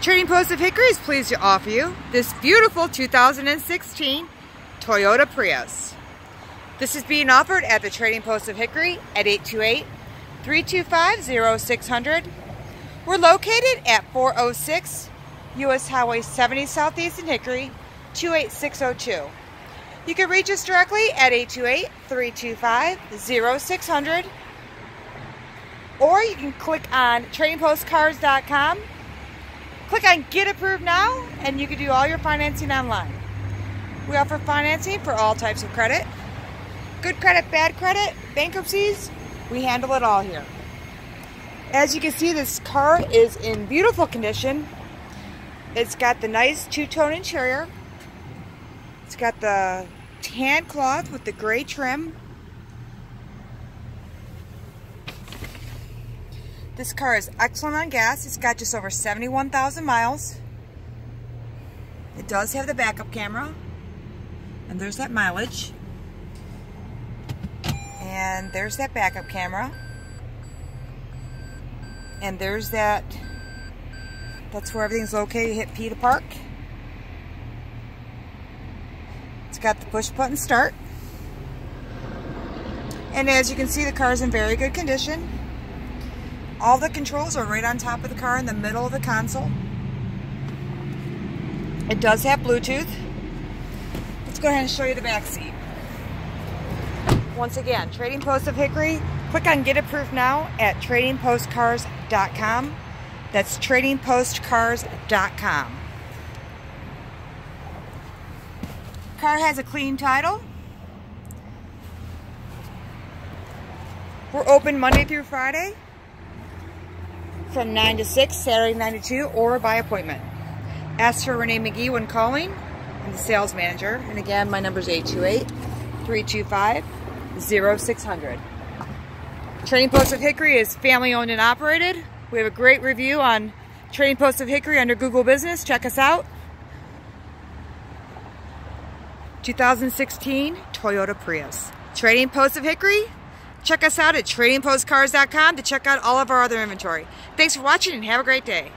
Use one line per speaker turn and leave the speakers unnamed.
Trading Post of Hickory is pleased to offer you this beautiful 2016 Toyota Prius. This is being offered at the Trading Post of Hickory at 828-325-0600. We're located at 406 US Highway 70 Southeast in Hickory, 28602. You can reach us directly at 828-325-0600 or you can click on tradingpostcars.com Click on Get Approved Now and you can do all your financing online. We offer financing for all types of credit. Good credit, bad credit, bankruptcies, we handle it all here. As you can see, this car is in beautiful condition. It's got the nice two-tone interior. It's got the tan cloth with the gray trim. This car is excellent on gas. It's got just over 71,000 miles. It does have the backup camera. And there's that mileage. And there's that backup camera. And there's that, that's where everything's located. Hit P to park. It's got the push button start. And as you can see, the car is in very good condition. All the controls are right on top of the car in the middle of the console. It does have Bluetooth. Let's go ahead and show you the back seat. Once again, Trading Post of Hickory. Click on Get Approved Now at tradingpostcars.com. That's tradingpostcars.com. Car has a clean title. We're open Monday through Friday from 9 to 6, Saturday 9 to 2, or by appointment. Ask for Renee McGee when calling. I'm the sales manager. And again, my number is 828-325-0600. Trading Post of Hickory is family owned and operated. We have a great review on Trading Post of Hickory under Google Business. Check us out. 2016 Toyota Prius. Trading Post of Hickory, Check us out at tradingpostcars.com to check out all of our other inventory. Thanks for watching and have a great day.